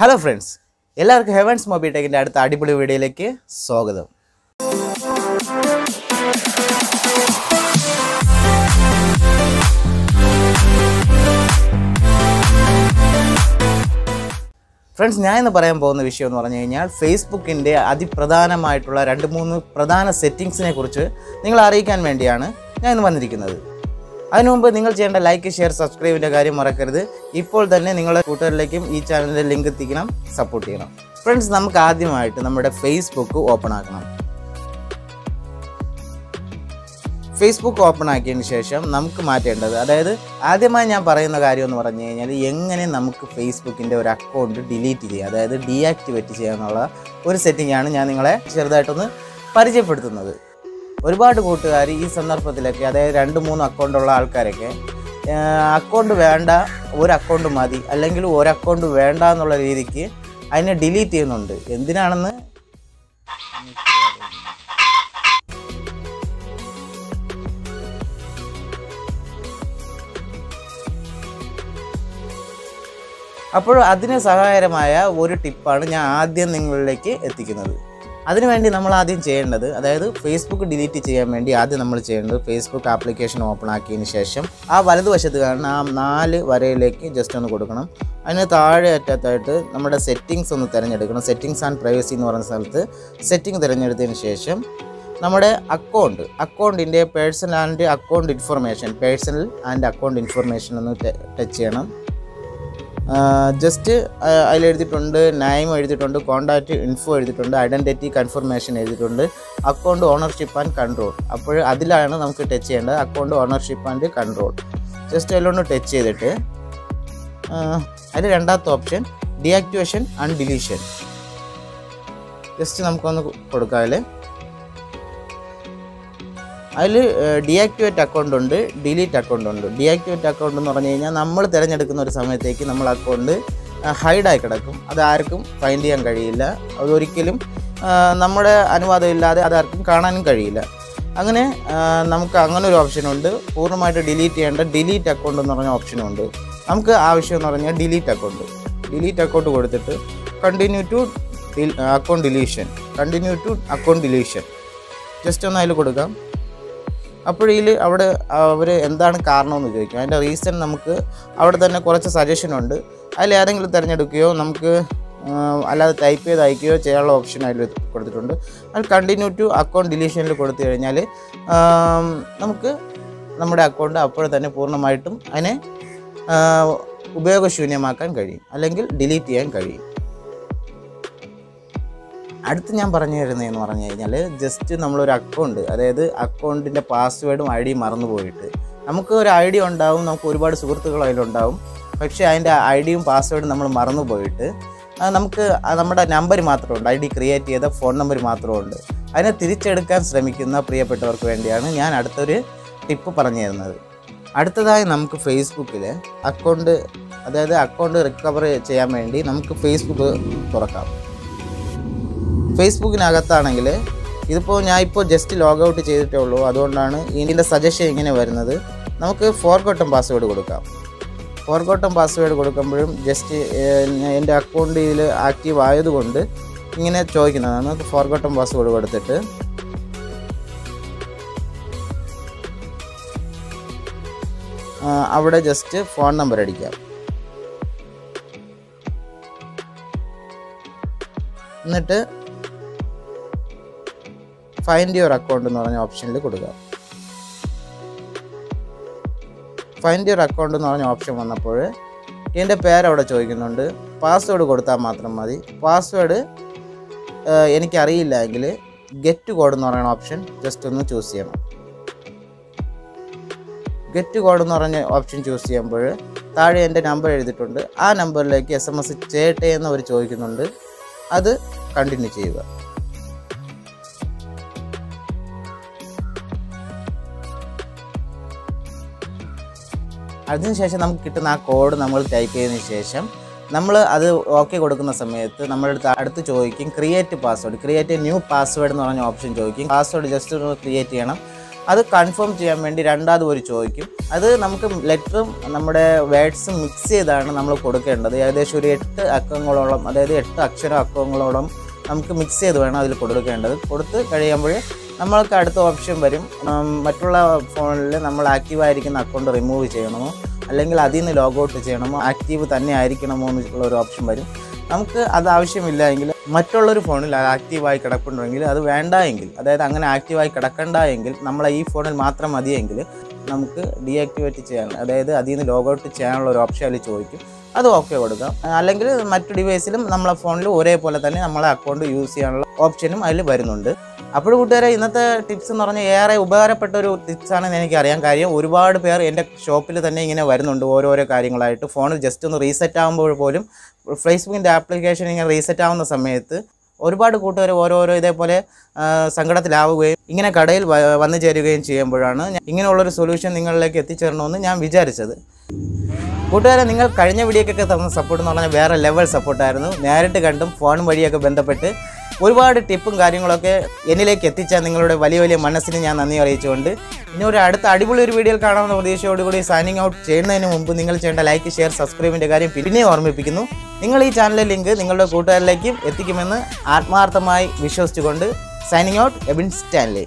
Hello friends എല്ലാവർക്കും heavens mobile ടെക്കിന്റെ അടുത്ത അടിപൊളി വീഡിയോയിലേക്ക് സ്വാഗതം. ഫ്രണ്ട്സ് ഞാൻ ഇന്ന് പറയാൻ പോകുന്ന വിഷയം എന്ന് പറഞ്ഞു കഴിഞ്ഞാൽ ഫേസ്ബുക്കിന്റെ അതിപ്രധാനമായിട്ടുള്ള രണ്ട് മൂന്ന് പ്രധാന സെറ്റിങ്സിനെ കുറിച്ച് നിങ്ങളെ അറിയിക്കാൻ വേണ്ടിയാണ് ഞാൻ ഇന്ന് വന്നിരിക്കുന്നത്. അതിനു മുമ്പ് നിങ്ങൾ ചെയ്യേണ്ട ലൈക്ക് ഷെയർ സബ്സ്ക്രൈബിന്റെ കാര്യം മറക്കരുത്. ഇപ്പോൾ തന്നെ നിങ്ങളുടെ കൂട്ടുകാരിലേക്കും ഈ ചാനലിന്റെ ലിങ്ക് എത്തിക്കണം സപ്പോർട്ട് ചെയ്യണം. ഫ്രണ്ട്സ് നമുക്ക് ആദ്യമായിട്ട് നമ്മുടെ ഫേസ്ബുക്ക് ഓപ്പൺ ആക്കണം. ഫേസ്ബുക്ക് ഓപ്പൺ ആക്കിയതിന് ശേഷം നമുക്ക് മാറ്റേണ്ടത് അതായത് ആദ്യമായി ഞാൻ പറയുന്ന കാര്യം എന്ന് പറഞ്ഞു കഴിഞ്ഞാൽ എങ്ങനെ നമുക്ക് ഫേസ്ബുക്കിന്റെ ഒരു അക്കൗണ്ട് ഡിലീറ്റ് ചെയ്യുക അതായത് ഡീആക്ടിവേറ്റ് ചെയ്യുക എന്നുള്ള ഒരു സെറ്റിംഗ് ആണ് ഞാൻ നിങ്ങളെ ചെറുതായിട്ടൊന്ന് പരിചയപ്പെടുത്തുന്നത്. ഒരുപാട് കൂട്ടുകാർ ഈ സന്ദർഭത്തിലൊക്കെ അതായത് രണ്ട് മൂന്ന് അക്കൗണ്ടുള്ള ആൾക്കാരൊക്കെ അക്കൗണ്ട് വേണ്ട ഒരു അക്കൗണ്ട് മതി അല്ലെങ്കിൽ ഒരു അക്കൗണ്ട് വേണ്ട എന്നുള്ള രീതിക്ക് അതിനെ ഡിലീറ്റ് ചെയ്യുന്നുണ്ട്. എന്തിനാണെന്ന്? അപ്പോൾ അതിന് സഹായകരമായ ഒരു ടിപ്പാണ് ഞാൻ ആദ്യം നിങ്ങളിലേക്ക് എത്തിക്കുന്നത്. അതിനുവേണ്ടി നമ്മൾ ആദ്യം ചെയ്യേണ്ടത് അതായത് ഫേസ്ബുക്ക് ഡിലീറ്റ് ചെയ്യാൻ വേണ്ടി ആദ്യം നമ്മൾ ചെയ്യേണ്ടത് ഫേസ്ബുക്ക് ആപ്ലിക്കേഷൻ ഓപ്പൺ ആക്കിയതിന് ശേഷം ആ വലതുവശത്ത് കാണുന്ന ആ നാല് വരയിലേക്ക് ജസ്റ്റ് ഒന്ന് കൊടുക്കണം. അതിന് താഴെ അറ്റത്തായിട്ട് നമ്മുടെ സെറ്റിങ്സ് ഒന്ന് തിരഞ്ഞെടുക്കണം. സെറ്റിങ്സ് ആൻഡ് പ്രൈവസി എന്ന് പറയുന്ന സ്ഥലത്ത് സെറ്റിംഗ് തിരഞ്ഞെടുത്തതിന് ശേഷം നമ്മുടെ അക്കൗണ്ട് അക്കൗണ്ടിന്റെ personal and account information personal and account information ഒന്ന് ടച്ച് ചെയ്യണം. ജസ്റ്റ് അതിൽ എഴുതിയിട്ടുണ്ട് നൈം എഴുതിയിട്ടുണ്ട് കോണ്ടാക്റ്റ് ഇൻഫോ എഴുതിയിട്ടുണ്ട് ഐഡന്റിറ്റി കൺഫർമേഷൻ എഴുതിയിട്ടുണ്ട് അക്കൗണ്ട് ഓണർഷിപ്പ് ആൻഡ് കൺട്രോൾ അപ്പോൾ അതിലാണ് നമുക്ക് ടച്ച് ചെയ്യേണ്ടത് account ownership and control just അതിലൊന്ന് ടച്ച് ചെയ്തിട്ട് അതിൽ രണ്ടാമത്തെ option deactivation and deletion just നമുക്കൊന്ന് കൊടുക്കാം അതിൽ ഡിയാക്ടിവേറ്റ് അക്കൗണ്ട് ഉണ്ട് ഡിലീറ്റ് അക്കൗണ്ട് ഉണ്ട്. ഡിയാക്ടിവേറ്റ് അക്കൗണ്ട് എന്ന് പറഞ്ഞു കഴിഞ്ഞാൽ നമ്മൾ തിരഞ്ഞെടുക്കുന്ന ഒരു സമയത്തേക്ക് നമ്മൾ അക്കൗണ്ട് ഹൈഡായി കിടക്കും. അത് ആർക്കും ഫൈൻഡ് ചെയ്യാൻ കഴിയില്ല. അതൊരിക്കലും നമ്മുടെ അനുവാദം ഇല്ലാതെ അത് ആർക്കും കാണാനും കഴിയില്ല. അങ്ങനെ നമുക്ക് അങ്ങനെ ഒരു ഓപ്ഷനുണ്ട് പൂർണമായിട്ട് ഡിലീറ്റ് ചെയ്യേണ്ട ഡിലീറ്റ് അക്കൗണ്ട് എന്ന് പറഞ്ഞ ഓപ്ഷനുണ്ട് നമുക്ക് ആവശ്യം എന്ന് പറഞ്ഞാൽ ഡിലീറ്റ് അക്കൗണ്ട് ഡിലീറ്റ് അക്കൗണ്ട് കൊടുത്തിട്ട് continue to account deletion continue to account deletion just ഒന്ന് അതിൽ കൊടുക്കാം. അപ്പോഴിൽ അവിടെ അവർ എന്താണ് കാരണമെന്ന് ചോദിക്കും. അതിന്റെ റീസൺ നമുക്ക് അവിടെ തന്നെ കുറച്ച് സജഷൻ ഉണ്ട്. അതിൽ ഏതെങ്കിലും തിരഞ്ഞെടുക്കുകയോ നമുക്ക് അല്ലാതെ ടൈപ്പ് ചെയ്ത് അയക്കുകയോ ചെയ്യാനുള്ള ഓപ്ഷൻ അതിൽ കൊടുത്തിട്ടുണ്ട്. അത് കണ്ടിന്യൂ ടു അക്കൗണ്ട് ഡിലീഷനിൽ കൊടുത്തു കഴിഞ്ഞാൽ നമുക്ക് നമ്മുടെ അക്കൗണ്ട് അപ്പോൾ തന്നെ പൂർണമായിട്ടും അതിനെ ഉപയോഗശൂന്യമാക്കാൻ കഴിയും. അല്ലെങ്കിൽ ഡിലീറ്റ് ചെയ്യാൻ കഴിയും. അടുത്ത് ഞാൻ പറഞ്ഞു തരുന്നതെന്ന് പറഞ്ഞു കഴിഞ്ഞാൽ ജസ്റ്റ് നമ്മളൊരു അക്കൗണ്ട് അതായത് അക്കൗണ്ടിന്റെ പാസ്വേഡും ഐ ഡിയും മറന്നു പോയിട്ട് നമുക്ക് ഒരു ഐ ഡി ഉണ്ടാവും നമുക്ക് ഒരുപാട് സുഹൃത്തുക്കൾ അതിലുണ്ടാവും പക്ഷേ അതിന്റെ ഐ ഡിയും പാസ്വേഡും നമ്മൾ മറന്നു പോയിട്ട് നമുക്ക് നമ്മുടെ നമ്പർ മാത്രമുണ്ട്. ഐ ഡി ക്രിയേറ്റ് ചെയ്ത ഫോൺ നമ്പർ മാത്രമേ മാത്രമുണ്ട്. അതിനെ തിരിച്ചെടുക്കാൻ ശ്രമിക്കുന്ന പ്രിയപ്പെട്ടവർക്ക് വേണ്ടിയാണ് ഞാൻ അടുത്തൊരു ടിപ്പ് പറഞ്ഞു തരുന്നത് അടുത്തതായി നമുക്ക് ഫേസ്ബുക്കിൽ അക്കൗണ്ട് അതായത് അക്കൗണ്ട് റിക്കവർ ചെയ്യാൻ വേണ്ടി നമുക്ക് ഫേസ്ബുക്ക് തുറക്കാം. ഫേസ്ബുക്കിനകത്താണെങ്കിൽ ഇതിപ്പോൾ ഞാൻ ഇപ്പോൾ ജസ്റ്റ് ലോഗ് ഔട്ട് ചെയ്തിട്ടേ ഉള്ളൂ. അതുകൊണ്ടാണ് ഇതിന്റെ സജഷൻ ഇങ്ങനെ വരുന്നത്. നമുക്ക് ഫോർഗോട്ടൺ പാസ്വേഡ് കൊടുക്കാം. ഫോർഗോട്ടൺ പാസ്വേഡ് കൊടുക്കുമ്പോഴും ജസ്റ്റ് എന്റെ അക്കൗണ്ട് ഇതിൽ ആക്റ്റീവ് ആയതുകൊണ്ട് ഇങ്ങനെ ചോദിക്കുന്നതാണ്. നമുക്ക് ഫോർഗോട്ടൺ പാസ്വേഡ് കൊടുത്തിട്ട് അവിടെ ജസ്റ്റ് ഫോൺ നമ്പർ അടിക്കാം. എന്നിട്ട് ഫൈൻഡ് യുവർ അക്കൗണ്ട് എന്ന് പറഞ്ഞ ഓപ്ഷനിൽ കൊടുക്കുക. ഫൈൻഡ് യുവർ അക്കൗണ്ട് എന്ന് പറഞ്ഞ ഓപ്ഷൻ വന്നപ്പോൾ എന്റെ പേര് അവിടെ ചോദിക്കുന്നുണ്ട്. പാസ്വേഡ് കൊടുത്താൽ മാത്രം മതി. പാസ്വേഡ് എനിക്കറിയില്ല എങ്കിൽ ഗെറ്റ് കോഡ് എന്ന് പറയുന്ന ഓപ്ഷൻ ജസ്റ്റ് ഒന്ന് ചൂസ് ചെയ്യണം. ഗെറ്റ് കോഡ് എന്ന് പറഞ്ഞ ഓപ്ഷൻ ചൂസ് ചെയ്യുമ്പോൾ താഴെ എന്റെ നമ്പർ എഴുതിയിട്ടുണ്ട്. ആ നമ്പറിലേക്ക് എസ് എം എസ് ചെയ്യട്ടെ എന്ന് അവർ ചോദിക്കുന്നുണ്ട്. അത് കണ്ടിന്യൂ ചെയ്യുക. അതിനുശേഷം നമുക്ക് കിട്ടുന്ന ആ കോഡ് നമ്മൾ ടൈപ്പ് ചെയ്തതിന് ശേഷം നമ്മൾ അത് ഓക്കെ കൊടുക്കുന്ന സമയത്ത് നമ്മുടെ അടുത്ത് അടുത്ത് ചോദിക്കും create password create new password എന്ന് പറഞ്ഞ ഓപ്ഷൻ ചോദിക്കും. പാസ്വേഡ് ജസ്റ്റ് ഒന്ന് ക്രിയേറ്റ് ചെയ്യണം. അത് കൺഫേം ചെയ്യാൻ വേണ്ടി രണ്ടാമത് ഒരു ചോദിക്കും. അത് നമുക്ക് ലെറ്ററും നമ്മുടെ വേർഡ്സും മിക്സ് ചെയ്താണ് നമ്മൾ കൊടുക്കേണ്ടത്. ഏകദേശം ഒരു എട്ട് അക്കങ്ങളോളം അതായത് എട്ട് അക്ഷര അക്കങ്ങളോളം നമുക്ക് മിക്സ് ചെയ്ത് വേണം അതിൽ കൊടുക്കേണ്ടത്. കൊടുത്ത് കഴിയുമ്പോൾ നമ്മൾക്ക് അടുത്ത ഓപ്ഷൻ വരും. മറ്റുള്ള ഫോണിൽ നമ്മൾ ആക്റ്റീവായിരിക്കുന്ന അക്കൗണ്ട് റിമൂവ് ചെയ്യണമോ? അല്ലെങ്കിൽ അതിൽ നിന്ന് ലോഗൗട്ട് ചെയ്യണമോ? ആക്റ്റീവ് തന്നെ ആയിരിക്കണമോ എന്നുള്ള ഒരു ഓപ്ഷൻ വരും. നമുക്ക് അത് ആവശ്യമില്ല എങ്കിൽ മറ്റുള്ളൊരു ഫോണിൽ അത് ആക്റ്റീവായി കിടപ്പുണ്ടെങ്കിൽ അത് വേണ്ട എങ്കിൽ അതായത് അങ്ങനെ ആക്റ്റീവായി കിടക്കണ്ട എങ്കിൽ നമ്മളെ ഈ ഫോണിൽ മാത്രം മതിയെങ്കിൽ നമുക്ക് ഡീആക്ടിവേറ്റ് ചെയ്യാൻ അതായത് അതിൽ നിന്ന് ലോഗൗട്ട് ചെയ്യാനുള്ള ഒരു ഓപ്ഷൻ അതിൽ ചോദിക്കും. അത് ഓക്കെ കൊടുക്കാം. അല്ലെങ്കിൽ മറ്റു ഡിവൈസിലും നമ്മളെ ഫോണിൽ ഒരേപോലെ തന്നെ നമ്മളെ അക്കൗണ്ട് യൂസ് ചെയ്യാനുള്ള ഓപ്ഷനും അതിൽ വരുന്നുണ്ട്. അപ്പോൾ കൂട്ടുകാരെ ഇന്നത്തെ ടിപ്സ് എന്ന് പറഞ്ഞാൽ ഏറെ ഉപകാരപ്പെട്ട ഒരു ടിപ്സ് ആണെന്ന് എനിക്കറിയാൻ കാര്യം. ഒരുപാട് പേർ എന്റെ ഷോപ്പിൽ തന്നെ ഇങ്ങനെ വരുന്നുണ്ട് ഓരോരോ കാര്യങ്ങളായിട്ട്. ഫോണിൽ ജസ്റ്റ് ഒന്ന് റീസെറ്റ് ആകുമ്പോൾ പോലും ഫേസ്ബുക്കിന്റെ ആപ്ലിക്കേഷൻ ഇങ്ങനെ റീസെറ്റ് ആവുന്ന സമയത്ത് ഒരുപാട് കൂട്ടുകാർ ഓരോരോ ഇതേപോലെ സങ്കടത്തിലാവുകയും ഇങ്ങനെ കടയിൽ വന്നു ചേരുകയും ചെയ്യുമ്പോഴാണ് ഇങ്ങനെയുള്ളൊരു സൊല്യൂഷൻ നിങ്ങളിലേക്ക് എത്തിച്ചേരണമെന്ന് ഞാൻ വിചാരിച്ചത്. കൂട്ടുകാരെ നിങ്ങൾ കഴിഞ്ഞ വീഡിയോക്കൊക്കെ തന്ന സപ്പോർട്ട് എന്ന് പറഞ്ഞാൽ വേറെ ലെവൽ സപ്പോർട്ടായിരുന്നു നേരിട്ട് കണ്ടും ഫോൺ വഴിയൊക്കെ ബന്ധപ്പെട്ട് ഒരുപാട് ടിപ്പും കാര്യങ്ങളൊക്കെ എന്നിലേക്ക് എത്തിച്ച നിങ്ങളുടെ വലിയ വലിയ മനസ്സിന് ഞാൻ നന്ദി അറിയിച്ചുകൊണ്ട് ഇനി ഒരു അടുത്ത അടിപൊളി ഒരു വീഡിയോയിൽ കാണാമെന്ന പ്രതീക്ഷയോടുകൂടി സൈനിങ് ഔട്ട് ചെയ്യുന്നതിന് മുമ്പ് നിങ്ങൾ ചെയ്യേണ്ട ലൈക്ക് ഷെയർ സബ്സ്ക്രൈബിന്റെ കാര്യം പിന്നെ ഓർമ്മിപ്പിക്കുന്നു. നിങ്ങൾ ഈ ചാനലിലെ ലിങ്ക് നിങ്ങളുടെ കൂട്ടുകാരിലേക്കും എത്തിക്കുമെന്ന് ആത്മാർത്ഥമായി വിശ്വസിച്ചുകൊണ്ട് സൈനിങ് ഔട്ട് എബിൻ സ്റ്റാൻലി.